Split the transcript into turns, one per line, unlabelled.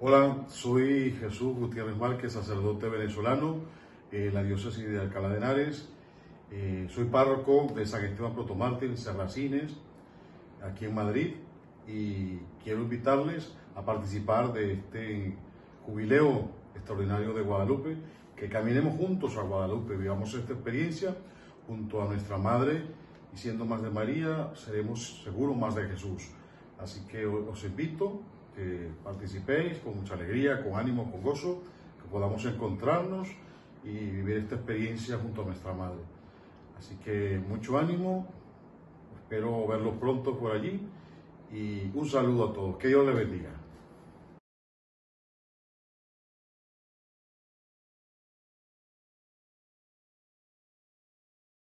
Hola, soy Jesús Gutiérrez Márquez, sacerdote venezolano en la diócesis de Alcalá de Henares. Eh, soy párroco de San Esteban Protomártir, Serracines, aquí en Madrid, y quiero invitarles a participar de este jubileo extraordinario de Guadalupe, que caminemos juntos a Guadalupe, vivamos esta experiencia junto a nuestra Madre, y siendo más de María, seremos seguros más de Jesús. Así que os invito que participéis con mucha alegría, con ánimo, con gozo, que podamos encontrarnos y vivir esta experiencia junto a nuestra Madre. Así que mucho ánimo, espero verlos pronto por allí y un saludo a todos. Que Dios les bendiga.